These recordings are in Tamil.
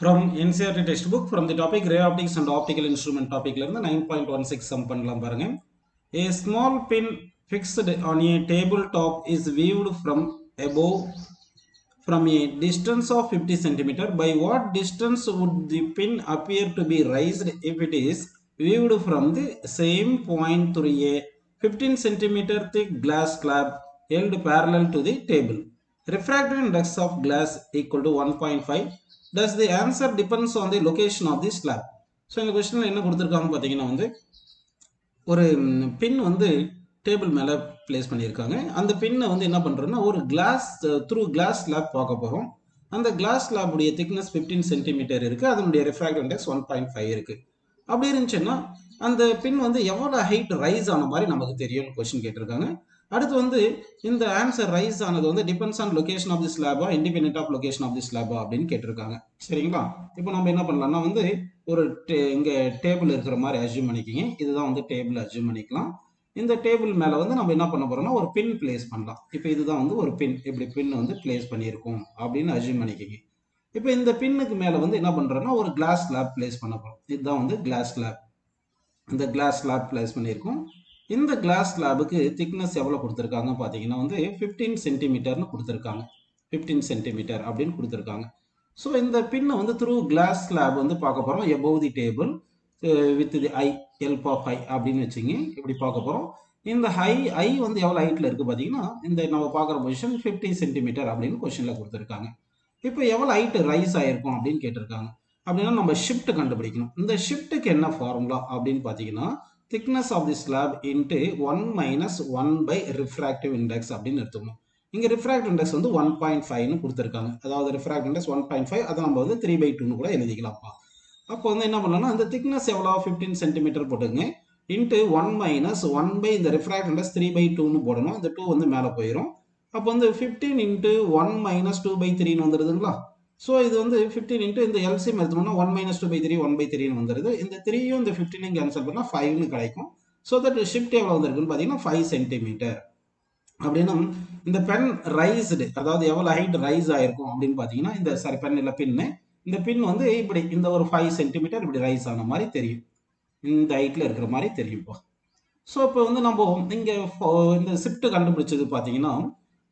From NCERT textbook from the topic ray optics and optical instrument topicல இருந்து 9.16 sum பண்ணலாம் பாருங்க A small pin fixed on a table top is viewed from above from a distance of 50 centimeter. By what distance would the pin appear to be raised if it is viewed from the same point through a 15 centimeter thick glass slab held parallel to the table? Refractive index of glass equal to 1.5. Does the answer depends on the location of the slab? So இந்த கொஸ்டினில் என்ன கொடுத்துருக்காங்க பார்த்தீங்கன்னா வந்து ஒரு பின் வந்து டேபிள் மேலே ப்ளேஸ் பண்ணியிருக்காங்க. அந்த பின்னை வந்து என்ன பண்ணுறோன்னா ஒரு கிளாஸ் த்ரூ கிளாஸ் ஸ்லாப் பார்க்க போகிறோம் அந்த கிளாஸ் ஸ்லாபுடைய திக்னஸ் ஃபிஃப்டீன் சென்டிமீட்டர் இருக்குது அதனுடைய refract index one point five இருக்குது அப்படி இருந்துச்சுன்னா அந்த பின் வந்து எவ்வளோ ஹைட் ரைஸ் ஆன மாதிரி நமக்கு தெரியும்னு கொஸ்டின் கேட்டிருக்காங்க. அடுத்து வந்து இந்த ஆன்சர் ரைஸ் ஆனது வந்து depends on location of the ஸ்லாபா independent of location of the ஸ்லாபா அப்படின்னு கேட்டிருக்காங்க. சரிங்களா? இப்போ நம்ம என்ன பண்ணலாம்னா வந்து ஒரு இங்கே டேபிள் இருக்கிற மாதிரி அசியூம் பண்ணிக்கிங்க. இதுதான் வந்து டேபிள் அசியூம் பண்ணிக்கலாம். இந்த டேபிள் மேலே வந்து நம்ம என்ன பண்ண போகிறோம்னா ஒரு பின் பிளேஸ் பண்ணலாம். இப்போ இதுதான் வந்து ஒரு பின் இப்படி பின் வந்து பிளேஸ் பண்ணியிருக்கோம் அப்படின்னு அசியூம் பண்ணிக்கிங்க. இப்போ இந்த பின்னுக்கு மேலே வந்து என்ன பண்ணுறோன்னா ஒரு கிளாஸ் ஸ்லாப் பிளேஸ் பண்ண போகிறோம் இதுதான் வந்து கிளாஸ் ஸ்லாப் இந்த கிளாஸ் ஸ்லாப் பிளேஸ் பண்ணியிருக்கோம். இந்த கிளாஸ் ஸ்லாபுக்கு திக்னஸ் எவ்வளோ கொடுத்துருக்காங்க பார்த்தீங்கன்னா வந்து ஃபிஃப்டீன் சென்டிமீட்டர்னு கொடுத்துருக்காங்க. ஃபிஃப்டீன் சென்டிமீட்டர் அப்படின்னு கொடுத்துருக்காங்க. ஸோ இந்த பின்னை வந்து த்ரூ கிளாஸ் ஸ்லாப் வந்து பார்க்க போகிறோம் above the table with the eye help of eye அப்படின்னு வச்சுங்க இப்படி பார்க்க போகிறோம் இந்த ஹை ஐ வந்து எவ்வளோ ஹைட்டில் இருக்குது பார்த்தீங்கன்னா இந்த நம்ம பார்க்குற பொசிஷன் ஃபிஃப்டி சென்டிமீட்டர் அப்படின்னு கொஷனில் கொடுத்துருக்காங்க. இப்போ எவ்வளோ ஹைட்டு ரைஸ் ஆகிருக்கும் அப்படின்னு கேட்டிருக்காங்க. அப்படின்னா நம்ம ஷிஃப்ட் கண்டுபிடிக்கணும். இந்த ஷிஃப்ட்டுக்கு என்ன ஃபார்முலா அப்படின்னு பார்த்தீங்கன்னா thickness of the slab into one minus one by refractive index அப்படின்னு எடுத்துக்கணும். இங்கே ரிஃப்ராக்ட் இண்டெக்ஸ் வந்து ஒன் பாயிண்ட் ஃபைவ்னு கொடுத்துருக்காங்க. அதாவது refract index one point five அதை நம்ம வந்து த்ரீ பை டூன்னு கூட எழுதிக்கலாம்ப்பா. அப்போ வந்து என்ன பண்ணலாம்னா அந்த திக்னஸ் எவ்வளோ ஃபிஃப்டீன் சென்டிமீட்டர் போட்டுங்க into one minus one by இந்த ரிஃப்ராக்ட் இண்டெக்ஸ் த்ரீ பை டூன்னு போடணும். இந்த டூ வந்து மேலே போயிடும் அப்போ வந்து fifteen into one minus two by த்ரீன்னு வந்துடுதுங்களா ஸோ இது வந்து ஃபிஃப்டீன் இன்ட்டு இந்த எல்சிஎம் எடுத்தோம்னா one minus two by three one by த்ரீன்னு வந்துடுது இந்த த்ரீயும் இந்த ஃபிஃப்டீனையும் கேன்சல் பண்ணால் ஃபைவ்னு கிடைக்கும். ஸோ தட் ஷிஃப்ட் எவ்வளோ வந்திருக்குன்னு பார்த்தீங்கன்னா ஃபைவ் சென்டிமீட்டர் அப்படின்னா இந்த பென் ரைஸ்டு அதாவது எவ்வளோ ஹைட் ரைஸ் ஆயிருக்கும் அப்படின்னு பார்த்தீங்கன்னா இந்த சாரி பென் இல்லை பின்னு இந்த பின் வந்து இப்படி இந்த ஒரு ஃபைவ் சென்டிமீட்டர் இப்படி ரைஸ் ஆன மாதிரி தெரியும். இந்த ஹைட்டில் இருக்கிற மாதிரி தெரியும் இப்போ. ஸோ இப்போ வந்து நம்ம இங்கே இந்த ஷிஃப்ட் கண்டுபிடிச்சது பார்த்தீங்கன்னா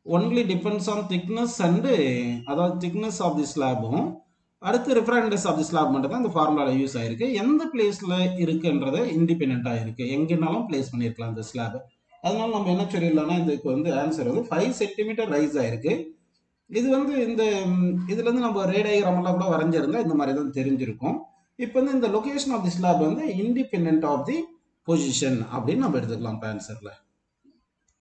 only depends on thickness and அதாவது திக்னஸ் ஆஃப் தி ஸ்லாபும் அடுத்து ரிஃபரண்டஸ் ஆஃப் தி ஸ்லாப் மட்டும் தான் இந்த ஃபார்முலாவில் யூஸ் ஆயிருக்கு. எந்த பிளேஸில் இருக்குன்றத இண்டிபெண்ட்டாக இருக்குது எங்கேனாலும் பிளேஸ் பண்ணியிருக்கலாம் இந்த ஸ்லாப் அதனால நம்ம என்ன சொல்லிடலாம்னா இதுக்கு வந்து ஆன்சர் வந்து ஃபைவ் சென்டிமீட்டர் ரைஸ் ஆயிருக்கு. இது வந்து இந்த இதுலேருந்து நம்ம ரேடியோகிராம் கூட வரைஞ்சிருந்தா இந்த மாதிரி தான் தெரிஞ்சிருக்கும். இப்போ வந்து இந்த லொகேஷன் ஆஃப் தி ஸ்லாப் வந்து இண்டிபெண்ட் ஆஃப் தி பொசிஷன் அப்படின்னு நம்ம எடுத்துக்கலாம் இப்போ ஆன்சரில்